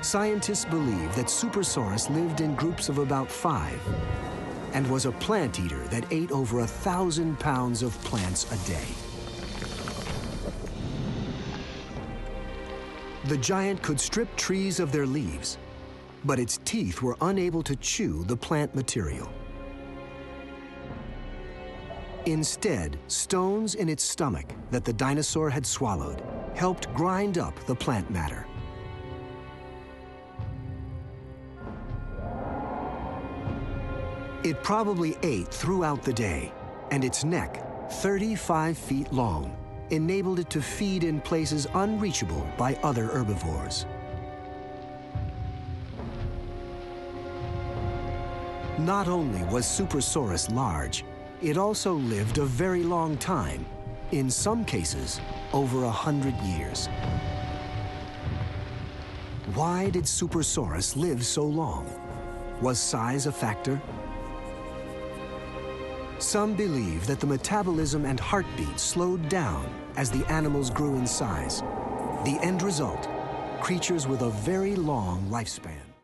Scientists believe that Supersaurus lived in groups of about five and was a plant eater that ate over a thousand pounds of plants a day. The giant could strip trees of their leaves, but its teeth were unable to chew the plant material. Instead, stones in its stomach that the dinosaur had swallowed helped grind up the plant matter. It probably ate throughout the day, and its neck, 35 feet long, enabled it to feed in places unreachable by other herbivores. Not only was Supersaurus large, it also lived a very long time, in some cases, over a hundred years. Why did Supersaurus live so long? Was size a factor? Some believe that the metabolism and heartbeat slowed down as the animals grew in size. The end result, creatures with a very long lifespan.